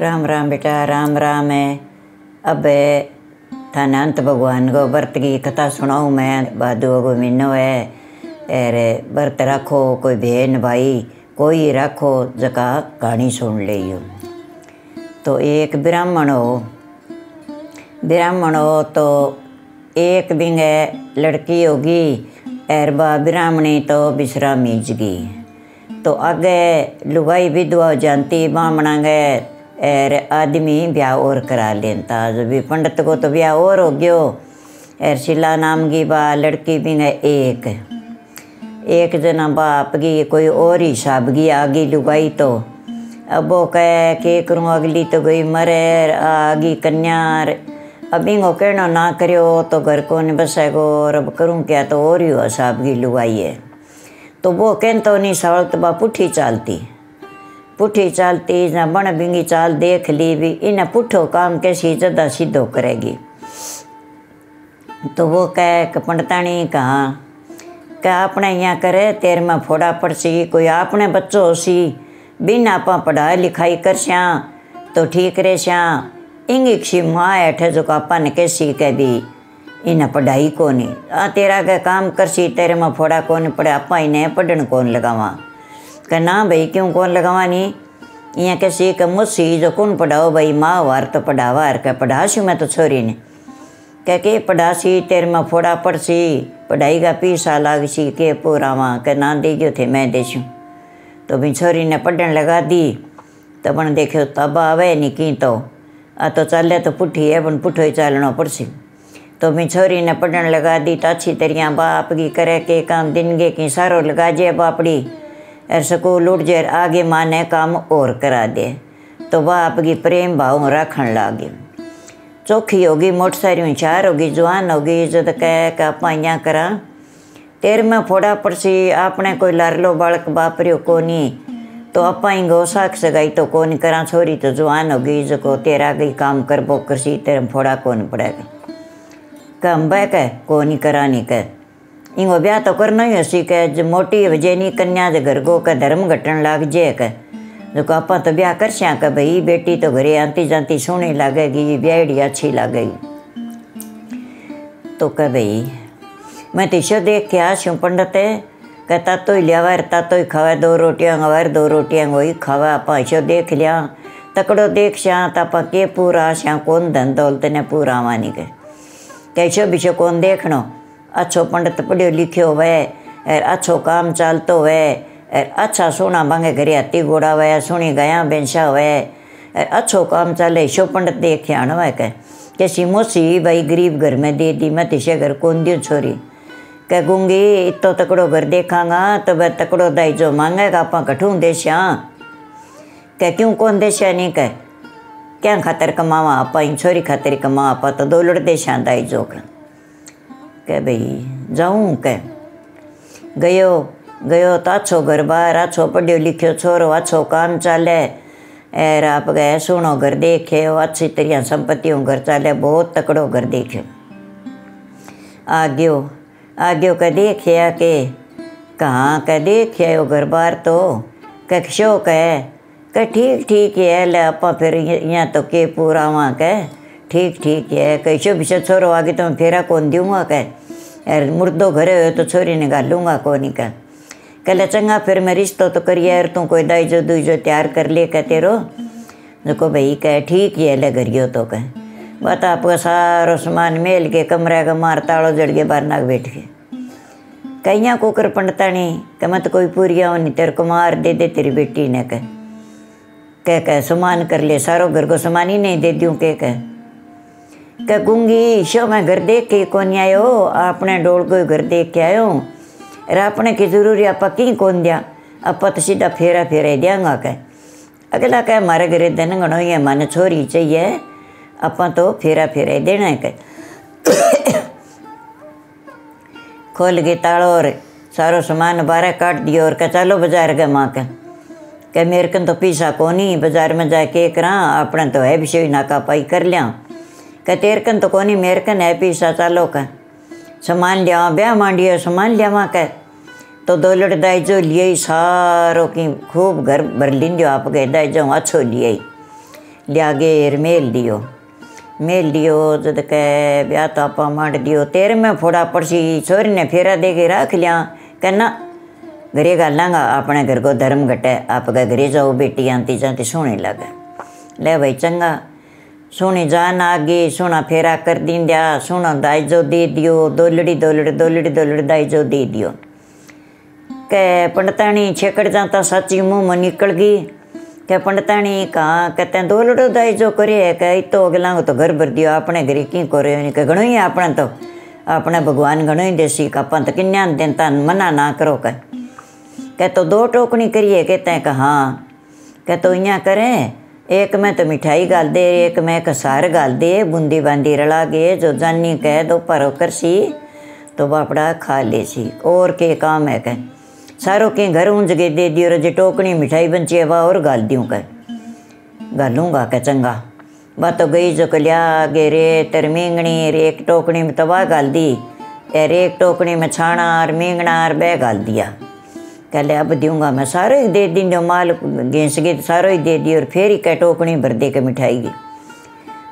राम राम बेटा, राम राम है। अब थाने अंत भगवान को व्रत की कथा सुनाऊँ मैं भादुआ को है। और व्रत रखो, कोई बहन भाई, कोई रखो, जका कहानी सुन लियो। तो एक ब्राह्मण हो। ब्राह्मण हो तो एक बिंगे लड़की होगी और ब्राह्मणी तो विश्रामी जगी तो आगे लुगाई विधवा जानती बामणा गए और आदमी ब्याह और करा लेता। भी पंडित को तो ब्याह और हो गयो। और शिला नाम की बा, लड़की भी है एक। एक जना बाप की, कोई और हिसाब की आगी लुगाई तो। अब वो कह, के करूँ अगली तो गई मरे आगी कन्या अब इनको कहना ना करो तो घर को नहीं बसेगो और अब करूँ क्या तो और ही हिसाब की लुगाई है। तो वो कहन तो नहीं, सवाल तो बा पुठी चालती। पुठी चालती ना बण बिंगी चाल, देख ली भी इन्हें पुठो काम कैसी ज़्यादा सीधो करेगी। तो वो कह कि पंडतानी कहाँ, कह अपने यहाँ करे, तेरे में फोड़ा पड़सी, कोई अपने बच्चों सी बिना आप पढ़ाई लिखाई कर स्या तो ठीक रहे स्या इंगी माँ हेठे जो आपा ने कैसी कह भी इन्हें पढ़ाई को नहीं आ तेरा के काम करसी, तेरे में फोड़ा कौन पड़े, आपा इन्हें पढ़न कौन लगावा। ना भाई क्यों कौन लगावा नहीं यहाँ कैसी के मुझसी जो कौन पढ़ाओ भाई माँ तो पढ़ावा हर के पढ़ासी मैं तो छोरी ने। कह के, पढ़ासी, तेरे में फोड़ा पड़सी पढ़ाई का पीसा लाग सी, के पूरा वहाँ के ना दे गयो थे मैं देशूँ तो भी छोरी ने पढ़न लगा दी तो बन देखो तब आवे नहीं की तो। आ तो चले तो पुठी है, बन पुठो ही चालना पड़सी तो भी छोरी ने पढ़न लगा दी तो अच्छी तरिया बाप की करे, के काम दिन गे, की सारो लगा जे बापड़ी स्कूल उठ जाए आगे माँ ने काम और करा दे। तो बाप की प्रेम भाव रखन लागे। चौखी होगी, मोटरसाइकिल चार होगी, जवान होगी, इज़्ज़त कह के आप यहाँ करा। तेर में फोड़ा पड़सी, आपने कोई लारलो बालक बापरियो को नहीं तो आप ही गो साख सगाई तो कौन करा, छोरी तो जवान होगी जो तेरा गई काम कर बो करसी तेरे फोड़ा कौन पड़ेगा। कम बह कह को नहीं करा नहीं कह इंगो ब्याह तो करना ही हसी कह जो मोटी वजनी कन्या जो घर को कह धर्म घटन लाग जे कह जो आप तो ब्याह कर सिया कह भाई बेटी तो घरे आती जाती सोहनी लागेगी ब्याहड़ी अच्छी लागेगी तो कह भाई मैं तीसो देख के आ छूँ पंडित कहता तो ही लिया वार ता तो ही खावा दो रोटियाँ वार दो रोटियाँ वही खावा आप ऐसो देख लिया तकड़ो देख श्या ताप के पूरा श्या कौन धन दौलत ने पूरा मानी के कैसो बिछो कौन देखनो अच्छो पंडित पढ़ियो लिखियो वे और अच्छो काम चालतो वे और अच्छा सोना मांगे घरे हाथी घोड़ा वे सुनी गया बेंशा वे और अच्छो काम चले, शो पंडित देख आना वे कह कैसी मोसी भाई गरीब घर में दे दी, मैं तिसे घर कौन दियो छोरी। कह गूँगी इतो तकड़ो घर देखांगा तो वह तकड़ो दाई जो मांगेगा, आप कठू देशा कह क्यों कौन देशा नहीं कह क्या खातर कमावा आप छोरी खातर कमावा आप तो दो लड़ देशा दाई जो कह कह भाई जाऊँ कह गयो गयो तो अच्छो घर बार अच्छो पढ़ियो लिखियो छोरो अच्छो काम चाले और आप गए सुनो घर देखे अच्छी तरह संपत्तियों घर चाले बहुत तकड़ो घर देखे आ गयो आ गयो कह देखिया के कहाँ कह देखिया यो घर बार तो शो कह कह ठीक ठीक है ले आप फिर यहाँ तो के पूरा वहाँ कह ठीक ठीक है कैसो बिशो छोरो, आगे तो फेरा कौन दूँगा कह? यार, मुर्दो घरे हो तो छोरी ने गालूँगा कौन ही कह? कहले चंगा, फिर मैं रिश्तो तो करिए यार, तू कोई दाई जो दुई जो तैयार कर ले कह तेरो? देखो भाई, कह, ठीक ही ले गरियो तो कह। बता आपका सारो सामान मेल के, कमरे का मार ताड़ो जड़ के, बाहर नाक बैठ के। कहीं को कर पंडतानी कह, मत कोई पूरिया नहीं तेरे को मार दे दे, तेरी बेटी ने कह। कह कह, सामान कर ले, सारो घर को सामान ही नहीं दे दूँ कह कह? कह गूँगी शो मैं घर देख के कौन आयो आपने डोल को घर देख के आयो और आपने की ज़रूरी आप की कौन दिया? आप तो सीधा फेरा फेरा देंगा कह अगला कह हमारे घरे दिन गणो ये मन छोरी चाहिए आप तो फेरा फेरा देना है कह खोल के तालो और सारो सामान बारह काट दियो और कह, चलो बाज़ार के माँ के। कह, मेरे कन तो पीसा कोनी, बाज़ार में जाके करा अपने तो है भी नाका पाई कर लिया। કચેરકન તો કોની મેરકન આપી સાચાલો કન સમાન લેવા બે માંડીએ સમાન લેવા કે તો દોલટ દાયજો લીએ સારો કી ખૂબ ઘર બરલીન જો આપ કે દાયજો આછો લીએ લ્યાગેર મેલ દિયો મેલ દિયો જદ કે બ્યા તો આપા માંડ દિયો તેર મેં ફોડા પડશી છોરીને ફેરા દેખી રાખ લ્યા કે ના ઘરે ગાલાંગા આપણે ઘર કો ધર્મ ઘટે આપ કે ઘરે જાઓ બેટી આંતી જાંતી સોણી લાગે લે ભાઈ ચંગા सोने जान आ गई सोना फेरा कर दी दिया सोना दाई जो दे दियो दोलड़ी दोलड़ी दोलड़ी दोलड़ी दाई जो दे दियो के पंडतानी छेकड़ जाता सच्ची मुँह में निकल गई के पंडतानी कहा कहते दोलड़ो दाई जो करे के तो अगला तो घर भर दियो अपने घरे की करे के घणो ही अपने तो अपने भगवान घणो ही देसी का पंत किन्या देता मना ना करो कह कह तो दो टोकनी करिए कहते हैं कि हाँ तो इं करें एक में तो मिठाई गाल दे एक में कसार गाल दे बूंदी बांदी रला गे, जो जानी कह दो पर कर सी तो बापड़ा खा ले सी। और के काम है कह? सारों के घर ऊंज के दे दियो रजे टोकनी मिठाई बंची वह और गाल दूँ कह। गालूँगा कह, चंगा। वह तो गई जो कलिया गे रे, तर मींगणी, रे एक टोकनी में तवा गाल दी और एक टोकनी में छाना और मींगना और बह गाल दिया। कहले अब दूँगा मैं सारो ही दे दी जो माल गेंस गई सारो ही दे दी और फिर ही कह टोकनी भर दे के मिठाई गी।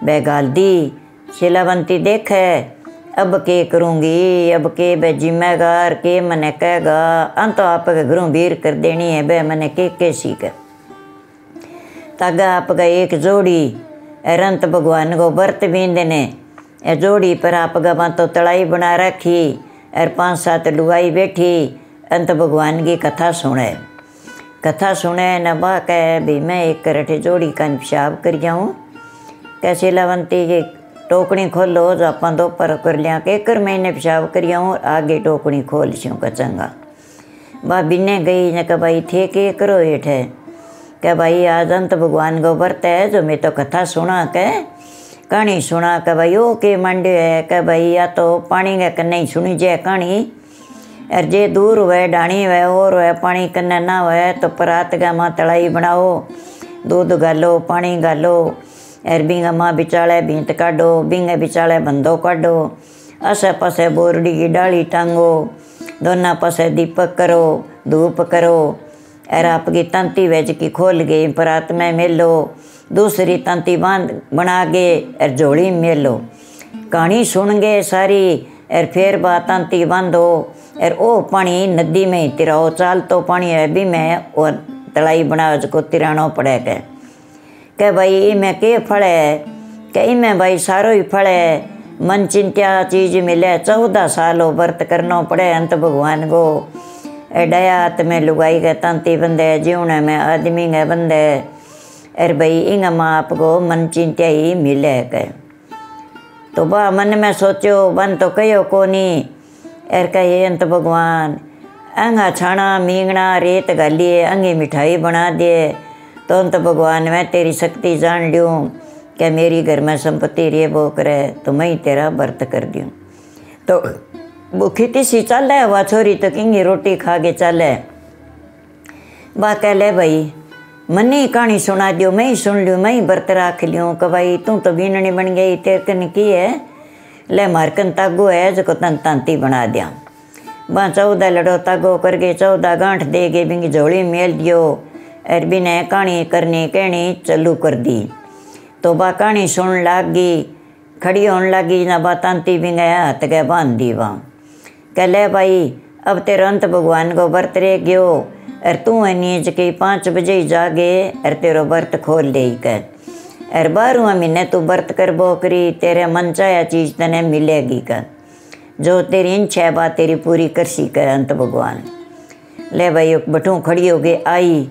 बह गाल दी, शिलावंती देख है अब के करूँगी, अब के बह जिम्मेगार के मने कहेगा, अंत तो आपके घरों भीर कर देनी है बह मैंने के के सीख तागा आपका एक जोड़ी रंत भगवान को व्रत बींद ने जोड़ी पर आपका तो तड़ाई बना रखी और पाँच सात लुगाई बैठी अंत भगवान की कथा सुने। कथा न बा कह, भी मैं एक करठे जोड़ी का पेशाब कर जाऊँ। कैसे लवंती ये टोकनी खोलो जो आप दो पर कर लिया के कर महीने पेशाब कर जाऊँ, आगे टोकनी खोल छूँ का चंगा। बा बिने गई, न कह, भाई थे के करो ये ठे कह, भाई आज अंत भगवान को व्रत है, जो मैं तो कथा सुना के, कहानी सुना कह भाई, ओ के मंडे है? कह, भाई या तो पानी का नहीं सुनी जाए कहानी और जे दूर हुए, डाणी हुए और हुए पानी कन्ने ना हुए तो परात का माँ तड़ाई बनाओ, दूध गालो पानी गालो, और बिंगा माँ बिचाले भींत काटो बिंगे बिचाले बंदो काटो आसे पासे बोरडी की डाली टांगो दोनों पासे दीपक करो, धूप करो, और आपकी तंती वेज की खोल गई परात में मेलो, दूसरी तंती बाँध बना गे और झोली मेलो। कहानी सुन गे सारी और फिर बात तंती बांधो और ओ पानी नदी में ही तिराओ, चाल तो पानी है भी मैं, और तलाई बना उसको तिरानो पड़े के। के भाई मैं के फल है? के में भाई सारो ही फल है। मन चिंत्या चीज़ मिले, चौदह सालों व्रत करना पड़े अंत भगवान को। डयात में लुगाई के तंती बंदे, जीवने में आदमी के बंदे। अरे भाई, इंग माँ आपको मन चिंत्या ही मिले के। तो बा मन में सोचो बन तो कहो को नहीं एर कहे अंत भगवान, अंगा छाना मींगना रेत गालिए अंगी मिठाई बना दिए तो अंत भगवान, मैं तेरी शक्ति जान लूँ क्या मेरी घर में संपत्ति रे वो करे तो मैं ही तेरा व्रत कर दूँ तो भूखी तीसी चल है वह छोरी तो किंगी रोटी खा के चल। है वह कह ले, भाई मनी कहानी सुना दियो, मैं ही सुन लूँ मैं ही व्रत रख लियो। कि भाई, तू तो बीननी बन गई, तेरे कन की है? ले मारकन तागो है जो तन तांती बना दिया। वहाँ चौदह लड़ो तागो करके चौदह गांठ दे के बिंगी झोली मेल दियो। और बिने कहानी करनी कहनी चालू कर दी। तो बा, कहानी सुन लाग गई खड़ी होने लगी ना बा तांती गया हाथ के बाँध दी वहाँ कह, ले भाई अब तेरे अंत भगवान को व्रत रे गयो और तू है नीच के पाँच बजे ही जागे और तेरो व्रत खोल दे कर। और बारहवा महीने तू व्रत कर बो करी तेरे मन चाया चीज़ तने मिलेगी कर। जो तेरी इच्छा है, बात तेरी पूरी कर सी कर अंत भगवान। ले भाई बठू खड़ी हो गई, आई।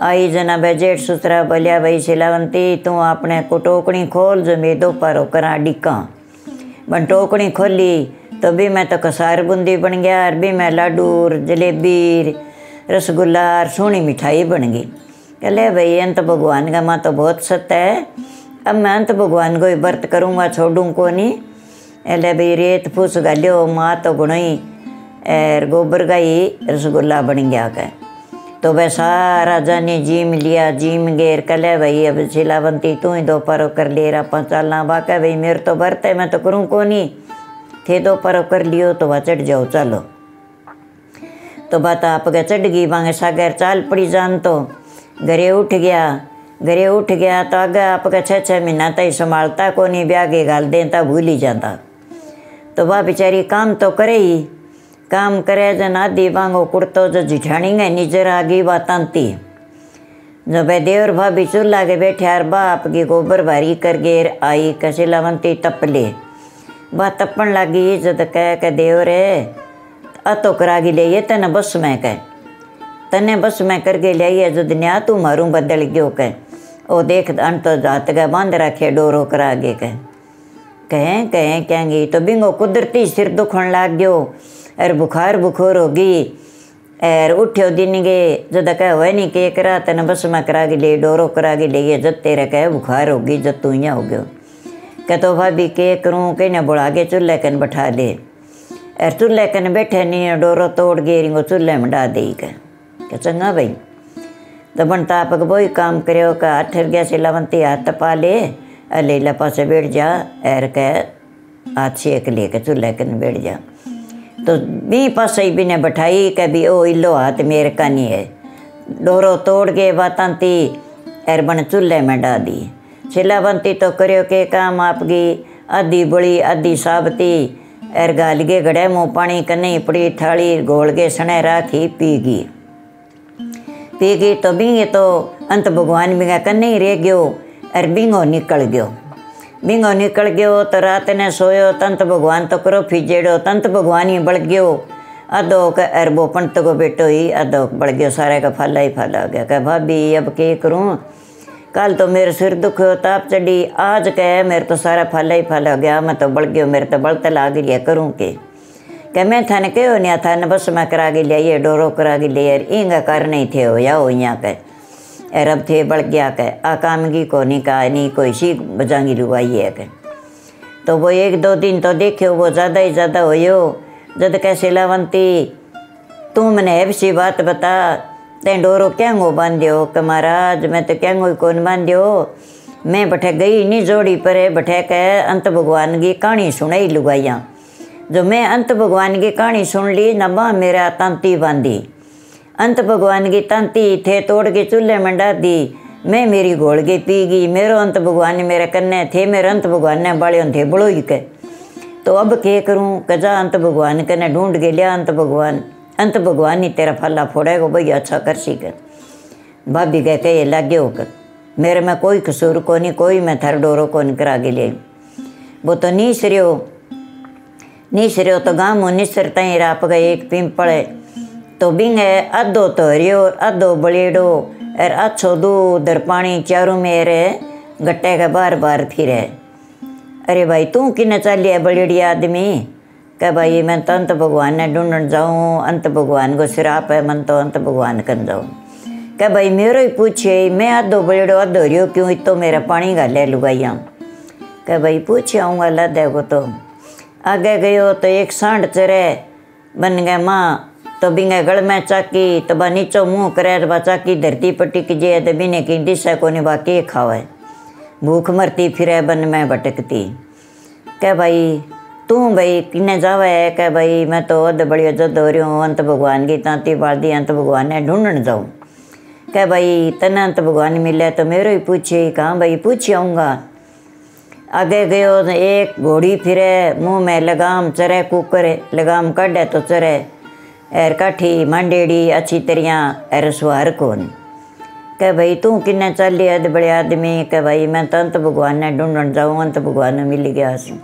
आई जना भाई जेठ सुतरा बोलिया, भाई शिलावंती, तू अपने को टोकनी खोल जो मैं दो पारो करा डिका बन टोकनी खोली तो भी मैं तो कसार बूंदी बन गया, और भी मैं लाडू जलेबी, रसगुल्ला, और सोनी मिठाई बन गई। कहले, भाई अंत भगवान का माँ तो बहुत सत्य है। अब मैं अंत भगवान को ही व्रत करूँगा, छोड़ूँ को नहीं एले भाई, रेत फूस गालियो, माँ तो गुणई और गोबर का ही रसगुल्ला बन गया कह तो वह सारा जाने जीम लिया, जीम गेर। कले भाई, अब शिलावंती तू ही दोपहर कर ले रहा चलना बाका, भाई, मेरे तो व्रत है, मैं तो करूँ को नहीं थे दोपहर कर लियो तो वह चढ़ जाओ, चलो। तो बात आप चढ़ गई बांगे सागर चाल पड़ी जान तो। घरे उठ गया, घरे उठ गया तो आगे आपका छः छः महीना तक संभालता को नहीं, ब्याह के गाल देता भूल ही जाता। तो वह बेचारी काम तो करे ही। काम करे जन आदि बांगो कुर्तो जो जिठानी गए निजर आ गई वह तांती जो भाई देवर भाभी चूल्हा के बैठे यार बाप की गोबर भारी कर गेर, आई कसी लवंती तपले। वह तपन लगी, जद कह है ले तेने बस में कह। तने बस में करके लिया जद न्या तू मारू बदल गयो कह। ओ देख अंत तो जात गए बाँध रखे, डोरो करा गे कह। कहें कहें कहेंगी तो बिंगो कुदरती सिर दुखन लाग गयो। अर बुखार बुखार होगी एर उठ्यो दिन गे, जद कह वह नहीं के करा तेने बस में करा के ले, डोरो करा के लिए जद तेरे कह बुखार होगी जद तू यहाँ हो गयो। कह तो भाभी के करूँ कहीं बुढ़ा के चूल्हे कन बैठा दे। एर चूल्हे कन बैठे नहीं, डोरो तोड़ गे रिंगो चूल्हे में डा दे कह चंगा भाई? तो बनता आप वही काम करो का अठर गया से लवंती हाथ पा ले अले लपा से बैठ जा एर कह, हाथ सेक ले के चूल्हे कन बैठ जा। तो बी पास ही बिने बैठाई कभी ओ इलो हाथ मेरे का नहीं है। डोरो तोड़ के बातांती एर बन चूल्हे में डा दी। छिलावंती तो करियो के काम आपकी आधी बड़ी आधी साबती एर गाल के घड़े मुँह पानी कन्नी पड़ी थाली घोल के सने राखी पी गई पी गई तो बींगे तो अंत भगवान बिंगा ही रह गयो अर बिंगो निकल गयो बिंगो निकल गयो तो रात ने सोयो तंत भगवान तो करो फिजेड़ो तंत भगवान ही बढ़ गयो अदो का अर वो पंत को बेटो ही अदो बढ़ गयो सारे का फला ही फला गया कह भाभी अब के करूँ कल तो मेरे सिर दुख हो, ताप चढ़ी। आज कह, मेरे तो सारा फल ही फल हो गया, मैं तो बढ़ गयो, मेरे तो बढ़ते ला गई करूँ के? कह, मैं थन के हो नहीं थन बस मैं करा गई लिया ये डोरो करा गई लिया इंगा कर नहीं थे हो या हो यहाँ कह। रब थे बड़ गया कह आकामगी को नहीं कहा नहीं कोई सीख बजांगी लुवाई है कह। तो वो एक दो दिन तो देखियो, वो ज़्यादा ही ज़्यादा हो जद कैसे लावंती तू मैंने है बात बता ते डोरो क्या गो बांध्यो? कि महाराज, मैं तो क्या गो कौन बांध्यो? मैं बठे गई नहीं जोड़ी पर, बठे के अंत भगवान की कहानी सुनाई लुगाइया। जो मैं अंत भगवान की कहानी सुन ली नबा मेरा तांती बांधी। अंत भगवान की तांती थे तोड़ के चूल्हे में दी। मैं मेरी घोल के पी गई। मेरो अंत भगवान मेरे कन्ने थे, मेरे अंत भगवान ने बाड़ियों थे बड़ो ही के। तो अब के करूँ? कजा अंत भगवान कने ढूंढ के लिया अंत भगवान। अंत भगवान ही तेरा फल्ला फोड़ेगा भाई अच्छा कर सी कर भाभी कह के ये लागे होकर मेरे में कोई कसूर को नहीं कोई मैं थर डोरो को नहीं करा के वो तो नहीं सरियो निसरियो तो गामो निसर तई राप गए एक पिंपल है तो बिंगे अधो तो हरियो अधो बलेडो और अच्छो दूध पानी चारों मेरे गट्टे के बार बार फिरे अरे भाई तू किन चलिए बलेड़ी आदमी कह भाई, मैं तो अंत भगवान ने ढूंढन जाऊँ, अंत भगवान को सिराप है, मन तो अंत भगवान कन जाऊँ। कह भाई, मेरो ही पूछे मैं अधो बलेडो अधो हरियो क्यों तो मेरा पानी गाले लुगाइया? कह भाई पूछे आऊँगा ला देखो तो। आगे गयो तो एक सांड चरे, बन गए माँ तो बिंगे गल में चाकी तो बा नीचो मुँह करे तो बा चाकी धरती पर टिक जे तो बिने की दिशा को नहीं बाकी खावे। भूख मरती फिरे, बन में भटकती। कह भाई तू भाई किन्ने जावे है कह भाई मैं तो अद बड़ी जद हो रही हूँ, अंत भगवान की तांती बाल दी अंत भगवान ने ढूंढन जाऊँ। कह भाई तने अंत भगवान मिले तो मेरे ही पूछे कहाँ, भाई पूछ आऊँगा। आगे गयो एक घोड़ी फिरे, मुँह में लगाम चरे, कुकर लगाम काटे तो चरे। एर काठी, मांडेड़ी, अच्छी तरिया एर सुहार कौन कह भाई तू किन्ने चल अद बड़े आदमी कह भाई मैं तो अंत भगवान ने ढूंढन जाऊँ, अंत भगवान मिल गया सू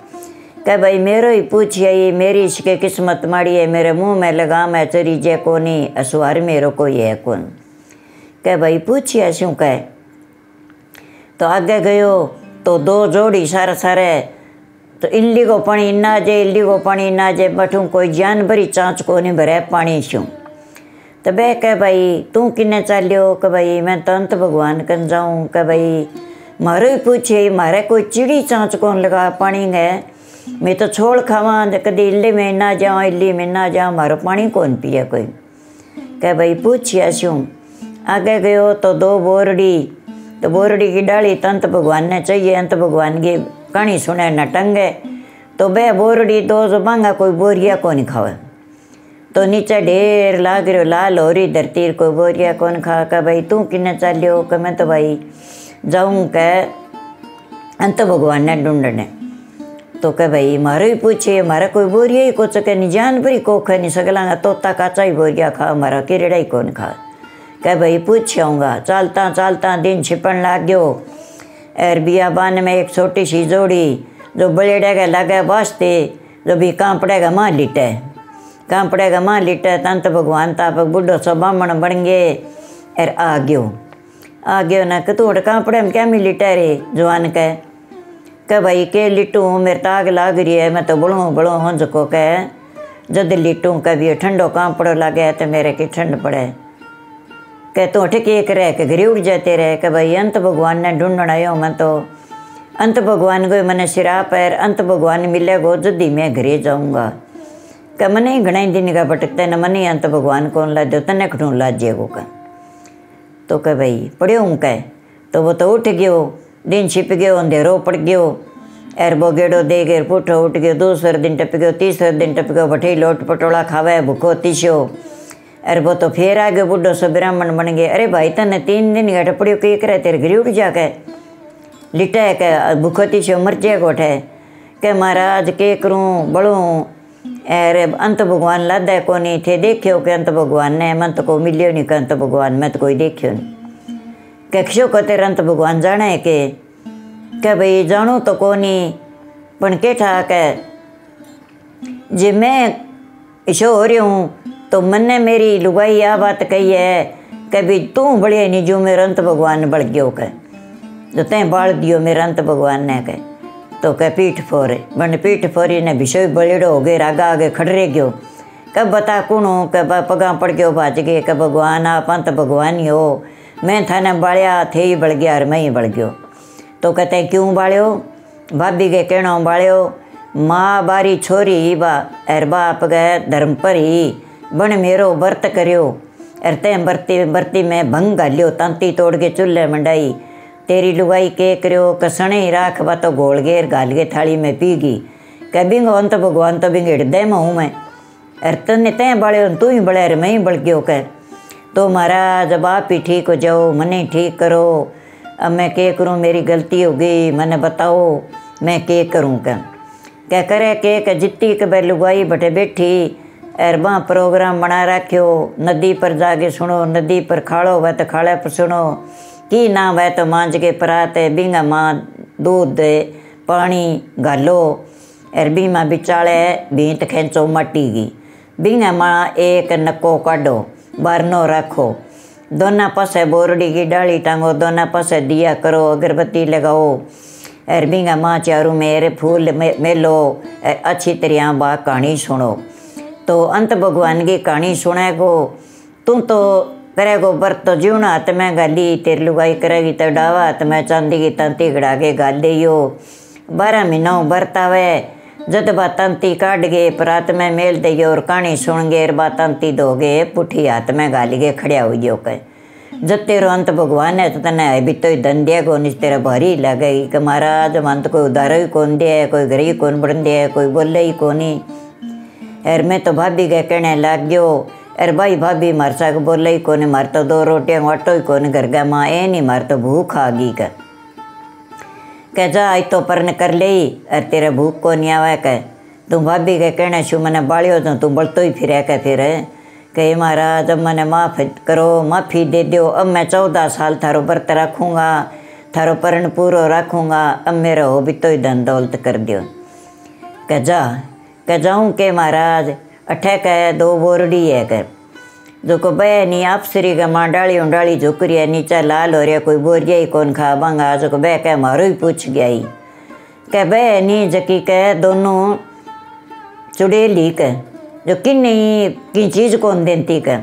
कह भाई मेरो ही पूछिए ये मेरी इसके किस्मत माड़ी है मेरे मुँह में लगाम है चरी जे कोनी असुहार मेरो कोई है कौन कह भाई पूछिए शू कह तो आगे गयो तो दो जोड़ी सारे सारे तो इल्ली को पानी ना जे इल्ली को पानी ना जे बठूँ कोई जान भरी चाँच को नहीं भरे पानी छू तो बह कह भाई तू किन्ने चालियो कि भाई मैं तो अंत भगवान कन जाऊँ कि भाई मारो ही पूछे मारे कोई चिड़ी चाँच कौन लगा पानी गए मैं तो छोड़ खावा कदी इल्ली में ना जाऊँ, इल्ली में ना जाऊँ, मारो पानी कौन पिए कोई? कह भाई, पूछिया शू आगे गयो तो दो बोरड़ी तो बोरड़ी की डाली तो अंत भगवान ने चाहिए, अंत भगवान की कहानी सुने न टंगे। तो बे बोरड़ी दो जो मांगा, कोई बोरिया को नहीं खावे? तो नीचे ढेर लाग रहो लाल हो रही धरती कोई बोरिया कौन खा? का भाई, तू किन्ने चलियो? कि मैं तो भाई तो कह भाई मारे भी पूछे मारा कोई बोरिया ही को चके नहीं जान भरी को खा नहीं सकला तोता काचा ही बोरिया खा मारा किरेड़ा ही कौन खा कह भाई पूछ आऊँगा चलता चलता दिन छिपन लग गयो एर बियाबान में एक छोटी सी जोड़ी जो बड़ेड़े के लगे वास्ते जो भी कांपड़े का माँ लिटे कांपड़े का माँ लिटे तंत भगवान तापक बुढ़ो सो बामण बन गए एर आ गयो आ गयो ना कि तू कांपड़े में क्या मिली रे जवान के कह भाई, के लिटू मेरे ताग लाग रही है, मैं तो बड़ो बड़ो हंज को कह। जद लिटू कभी ठंडो कांपड़ो लगे तो मेरे की ठंड पड़े। कह तू ठिक एक रह के घरी उड़ जाते रहे कि भाई, अंत भगवान ने ढूंढण आयो मैं तो। अंत भगवान को मैंने सिरा पैर, अंत भगवान मिलेगो जदी मैं घरे जाऊँगा। कह मने घना दिन का भटकते न मने अंत भगवान कौन ला दो तने खटू लाजेगो का तो कह भाई, पढ़ियो हूँ कह। तो वो तो उठ गयो। दिन छिप गयो, अंधेरो पड़ गयो। एर वो गेड़ो दे गे पुठो उठ गयो, दूसरे दिन टप गयो, तीसरे दिन टप गयो भठी लोट पटोला खावे, भूखो तीसो। अरे वो तो फिर आ गयो, बुढ़ो सो ब्राह्मण बन गए। अरे भाई, तने तीन दिन का टपड़ियो कही करे तेरे घरी उठ जा जाके लिटा के भूखो तीसो मर जाए गोठे के महाराज, के करूँ बड़ू अरे अंत भगवान लादा कोनी थे देखियो के अंत भगवान ने मन तो को मिलियो नहीं के अंत भगवान मैं तो कोई देखियो नहीं अंत भगवान जाने के के भाई जानो तो कोनी पण के ठा के जे मैं ईशो हो रही हूँ तो मैंने मेरी लुगाई यह बात कही है कि भाई तू बड़े जो मेरा अंत भगवान बढ़ गयो के जो तैं बाल दियो मेरा अंत भगवान ने कहे तो कह पीठ फोरे बन पीठ फोरी ने विषय बड़ेड़ो हो गए आगा आगे खड़रे गयो कब बता कुण हो कब पगा पड़ गयो भाज गए कब भगवान आप अंत भगवान ही हो मैं थाने बाड़िया थे ही बढ़ गया और मैं ही बढ़ गयो। तो कहते हैं क्यों बाड़ियो? भाभी के कहना बाड़ियो, माँ बारी छोरी ही बा एर बाप गए धर्म पर ही बन मेरो व्रत करियो। एर तें बरती बरती में भंग घालियो, तांती तोड़ के चूल्हे मंडाई। तेरी लुगाई के करो कसणे ही राख बा तो गोल गेर गाल गे थाली में पी गई। कह, बिंग अंत भगवान तो बिंग हृदय में हूँ मैं। अरे तने तय बड़े तू ही बड़े, अरे मैं ही बढ़ गयो, कह। तो आप ही ठीक हो जाओ, मने ठीक करो। अब मैं के करूँ, मेरी गलती हो गई, मैंने बताओ, मैं के करूँ क्या? क्या करे के के जितनी के लुगाई बटे बैठी अर वहाँ प्रोग्राम बना रखियो, नदी पर जाके सुनो, नदी पर खाड़ो वह तो खाड़े पर सुनो। की ना वह तो मांझ के परात बिंगा माँ दूध पानी गालो अर बीमा बिचाले भीत खेचो मटी गई बिंगा माँ एक नक्को काढ़ो। बारनो रखो दोना पासे बोरड़ी की डाली टांगो दोना पासे दिया करो अगरबत्ती लगाओ अर बिंगा माँ चारू मेरे फूल मे, मेलो अच्छी तरह बा कहानी सुनो तो अंत भगवान की कहानी सुनेगो तू तो करेगो व्रत तो जीवना हाथ में गाली तेरी लुगाई करेगी तो डावा हाथ में चांदी की तंती गड़ा के गाल दियो बारह महीनों व्रत आवे जद बा तंती काट गए परात में मेल दियो और कहानी सुन गए बा तंती दोगे पुठी हाथ में गाली के खड़िया हुई जो कह। जब तेरो अंत भगवान है तो तने भी तो धन दिया को निज तेरा भारी लगे कि महाराज मन तो कोई उधारो ही कौन दिया है, कोई गरीब कौन बढ़ दिया है, कोई बोले ही कौन। ही एर मैं तो भाभी के कहने लग गयो अरे भाई भाभी मार साग बोले ही कोने, मार तो दो रोटियाँ, वाटो ही कोने, घर गया माँ ए नहीं मार तो भूख आ गई का कह जा आज तो परन कर ले अरे तेरे भूख को नहीं आवा कह तू भाभी के कहने छू मैंने बालियो तो तू बढ़तो ही फिर कह फिर कहे महाराज अब मैंने माफ़ करो माफ़ी दे दो अब मैं चौदह साल थारो व्रत रखूँगा थारो परण पूरो रखूँगा अब मेरा हो भी तो ही धन दौलत कर दियो कह जा कह जाऊँ के महाराज अठे कह दो बोरडी है कर जो को बह नी आप श्री का माँ डाली डाली झुकरी है, नीचा लाल हो रहा कोई बोरिया ही, कौन खा बांगा जो को बह कह मारो ही पूछ गया ही। कह बह नी जकी कह, दोनों चुड़ेली कह, जो किन नहीं की चीज़ कौन देती कह।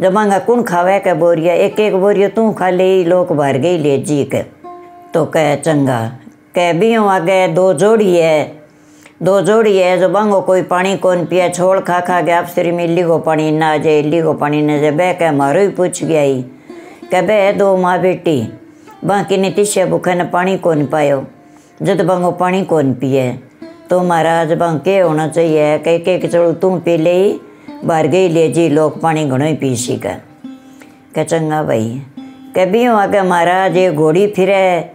जो मांगा, कौन खावे कह बोरिया एक एक बोरिया तू खा ले लोग भर गई ले जी कह। तो कह, चंगा, कह बियों आगे दो जोड़ी है दो जोड़ी है, जो बांगो कोई पानी कौन पिया छोड़ खा खा के आप सिर में इली को पानी ना जाए इली को पानी न जाए बह कह मारो ही पूछ गया ही। कह बह दो माँ बेटी, बाकी ने तिशे भूखे ने पानी कौन पायो जब बांगो पानी कौन पिए। तो महाराज, बांग के होना चाहिए, कह के चलो तू पी ले बाहर गई ले जी, लोग पानी घणो ही पी सी कह कह चंगा भाई। के बियो आगे महाराज, ये घोड़ी फिरे,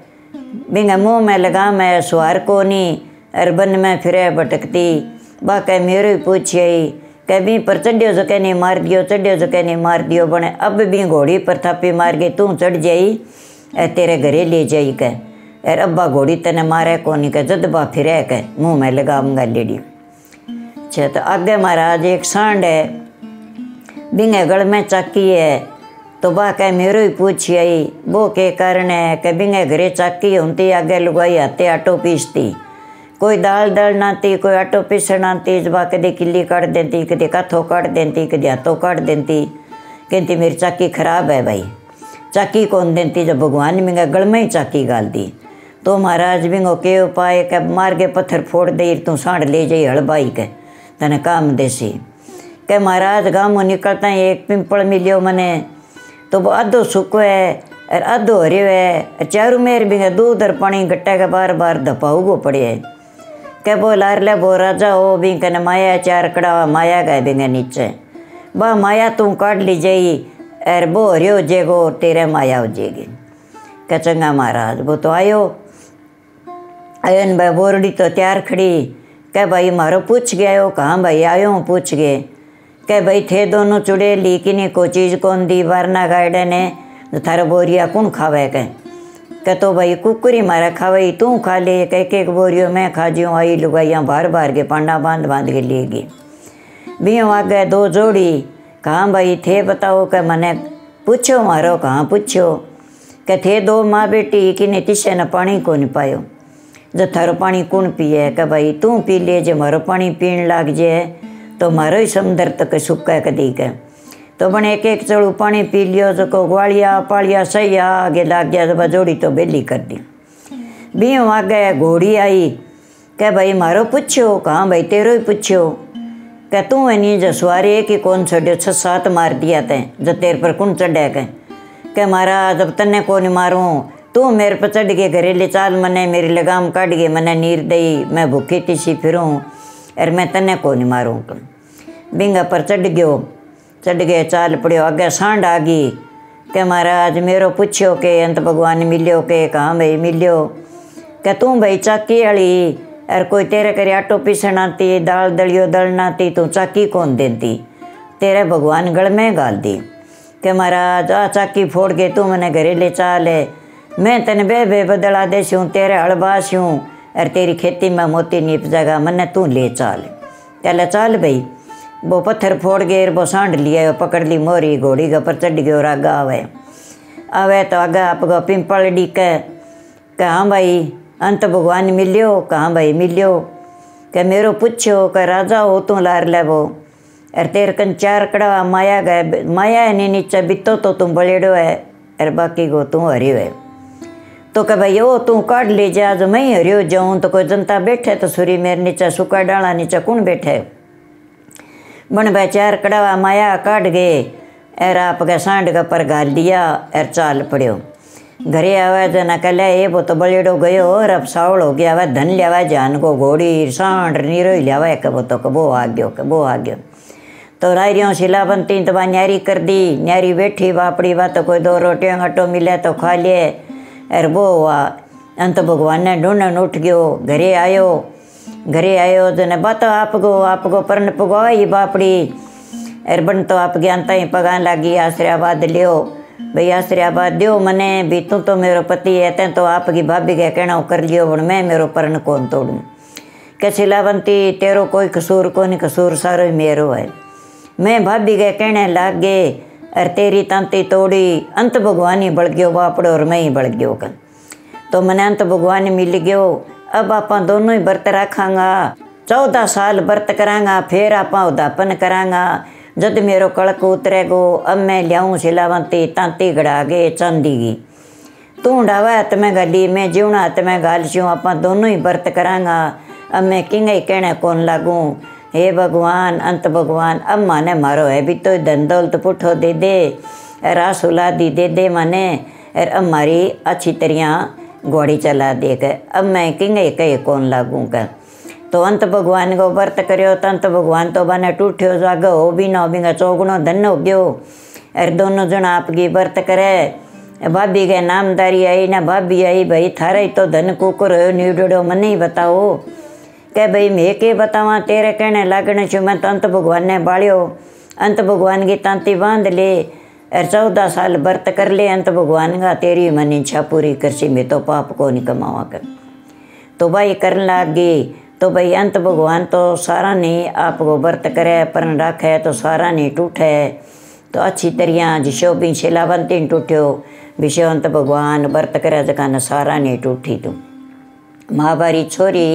बिंगे मुँह में लगा मैं सुहार को नहीं अर बन में फिरे भटकती। बा कह मेरे ही पूछिए कह भी पर चढ़ियो जो नहीं मार दियो, चढ़ियो जो नहीं मार दियो बने। अब भी घोड़ी पर थापी मार गई, तू चढ़ जाई। तेरे घरे ले जाई कह। अर अब्बा घोड़ी तेने मारे को नहीं कह जदबा फिरे कह, मुँह में लगाऊँगा लेडी अच्छा तो आगे महाराज, एक सांड है। बिंगे गढ़ में चाकी है। तो बा कह मेरो ही पूछी आई। वो के कारण है? कि बिंगे घरे चाकी होती आगे लुगाई, हाथे आटो पीसती। कोई दाल दल नाती कोई आटो पीसण आती बा कदे किली काट देती, कदे काथो काट देती, कदे हाथों काट देती। कहती मेरी चाकी खराब है भाई। चाकी कौन देती जब भगवान बिंगा गल में ही चाकी गाल दी? तो महाराज बिंगो के उपाय के मार के पत्थर फोड़ दे तू सांड ले जाई हड़बाई के। तने काम देसी। के महाराज गाँव निकलता है एक पिंपल मिलियो मने। तो वो अधो सुको है और अधो हरियो है। चारू मेर भी दूध और पानी गट्टा के बार बार धपाऊगो पड़े है। वो लार ले वो राजा हो भी कने माया चार कड़ावा माया गए बिंगे नीचे बा माया तू काट ली जाई और वो हरियो जेगो तेरे माया हो जेगी के चंगा महाराज वो तो आयो आयो भाई बोरड़ी तो तैयार खड़ी कह भाई मारो पूछ गया हो कहाँ भाई आयो हूँ पूछ गए कह भाई थे दोनों चुड़ेली कि नहीं कोई चीज़ कौन दी वरना गाइडे ने तो थारो बोरिया कौन खावे कह कह तो भाई कुकुरी मारा खावे तू खा ले कह के एक बोरियो मैं खा जियो आई लुगाइया बार बार के पांडा बाँध बाँध के लिए गई बियो आ गए दो जोड़ी कहाँ भाई थे बताओ कह मैंने पूछो मारो कहाँ पूछो कह थे दो माँ बेटी कि नहीं तिसे न पानी को नहीं पायो जब थारो पानी कौन पिए कह भाई तू पी ले जो मारो पानी पीण लाग जाए तो मारो के तो बने एक एक चढ़ू पानी पी लियो जो को ग्वालिया पालिया सही आगे लाग गया जब जोड़ी तो बेली कर दी बीओ आ गए घोड़ी आई कह भाई मारो पूछो कहाँ भाई तेरो ही पूछो कह तू है नहीं जो सवारी एक ही कौन छो छ सात मार दिया तैं जब तेरे पर कौन चढ़े के कह मारा जब तन्ने कौन मारूं तू मेरे पर चढ़ गए घरेले चाल मने मेरी लगाम काट गए मने नीर दई मैं भूखी चढ़ गए चाल पड़ियो आगे सांड आ गई के महाराज मेरो पूछ्यो के अंत भगवान मिलियो के कहाँ भाई मिलियो? के तू भाई चाकी वाली और कोई तेरे करे आटो पीसण आती, दाल दलियो दलना आती, तू चाकी कौन देती? तेरे भगवान गल में गाल दी के महाराज, आ चाकी फोड़ के तू मैंने घरे ले चाल है। मैं तेने बे बे बदला देसूँ तेरे हड़बास हूँ अरे तेरी खेती में मोती नीप जाएगा मन्ने तू ले चाल। चल चाल भाई। वो पत्थर फोड़ गए, वो सांड लिया पकड़ ली मोरी घोड़ी के पर चढ़ गयो और आगा आवे। आवे तो आगे आपको पिंपल डी के हाँ भाई, अंत भगवान मिलियो कहाँ भाई मिलियो। के मेरो पूछो के राजा हो तू लार ले वो और तेरे कन चार कड़ा माया गए, माया है नहीं नीचे बितो तो तुम बलेड़ो है। अरे बाकी को तू हरियो है। तो कह भाई, ओ तू काट ले, जा आज मैं हरियो जाऊँ तो कोई जनता बैठे तो सूरी मेरे नीचे सूखा डाला, नीचे कौन बैठे? बन चार कड़ावा माया काट गए एर आप के सांड का पर गाल दिया एर चाल पड़ो घरे आवे जना कल ये वो तो बलेड़ो गयो और अब सावल हो गया वह धन लिया जान को घोड़ी सांड नीरो लिया के वो तो कबो आ गयो कबो आ गयो तो रायरियों शिलाबंती तो वह न्यारी कर दी न्यारी बैठी बापड़ी बा तो कोई दो रोटियाँ घटो मिले तो खा लिए अरे वो हुआ अंत भगवान ने ढूंढन उठ गयो घरे आयो घरे आयो तो ने बात आपको आपको परण पगवाई बापड़ी। अरे बन तो आप ज्ञानता ही पगान लागी आश्रयाबाद लियो। भाई आश्रयाबाद दियो मने भी तू तो मेरो पति है, तें तो आपकी भाभी के कहना कर लियो बन मैं मेरो परण कौन तोड़ूँ। के शिलावंती, तेरो कोई कसूर को नहीं कसूर सारो ही मेरो है। मैं भाभी के कहने लाग गए और तेरी तांती तोड़ी अंत भगवान ही बढ़ गयो बापड़ो, और मैं ही बढ़ गयो कन। तो मैंने अंत भगवान मिल गयो अब आप दोनों ही व्रत रखांगा। चौदह साल व्रत करांगा, फिर आप उदापन करांगा। जद मेरो कड़क उतरेगो, अब मैं लियाऊँ सिलावंती तांती गड़ा गे चांदी गी तू डावा हथ गाली मैं जीवना हथ गाल छूँ आप दोनों ही व्रत करांगा। अब मैं किंग कहने कौन लागूँ? हे भगवान, अंत भगवान, अब माने मारो है भी तो धन दौलत पुठो दे दे, रास उलादी दे दे माने। और अब मारी अच्छी तरह घोड़ी चला दे के। अब मैं किंग कहे कौन लागूँ कर? तो अंत भगवान को व्रत करियो तो अंत भगवान तो बने टूठियो जागो हो भी ना हो भी चौगुणो धन हो गयो। अरे दोनों जन आपकी व्रत करे। भाभी के नामदारी आई, ना भाभी आई, भाई थारा तो धन कुकर हो न्यूडो मन ही बताओ। कह भाई, मैं के बतावा, तेरे कहने लागने छू, मैं तो अंत भगवान ने बाड़ियो अंत भगवान की तांती बाँध ले। और चौदह साल व्रत कर ले, अंत भगवान का तेरी मन इच्छा पूरी करसी, मैं तो पाप को नहीं कमावा कर। तो भाई करने लाग गई तो भाई अंत भगवान तो सारा नहीं आपको व्रत करे परण राखे तो सारा नहीं टूटे। तो अच्छी तरह जिसो भी शिलावंती टूटो विषयवंत भगवान व्रत करे जका सारा नहीं टूटी तू। महाबारी छोरी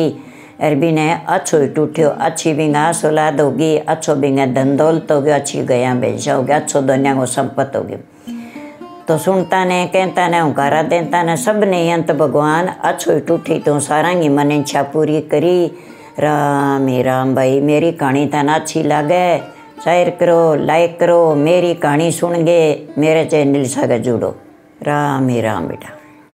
अच्छो ही टूटियो अच्छी बिंगा औलाद होगी अच्छो बिंगा धन दौलत होगी अच्छी गया बेचा होगी अच्छो दुनिया को संपत्त होगी तो सुनता ने कहता ने हुकारा देता ने सबने अंत भगवान अच्छो ही टूटी तो सारा की मन इच्छा पूरी करी राम ही राम भाई मेरी कहानी तन अच्छी लगे शेयर करो लाइक करो मेरी कहानी सुन गए मेरे चैनल से जुड़ो राम ही राम बेटा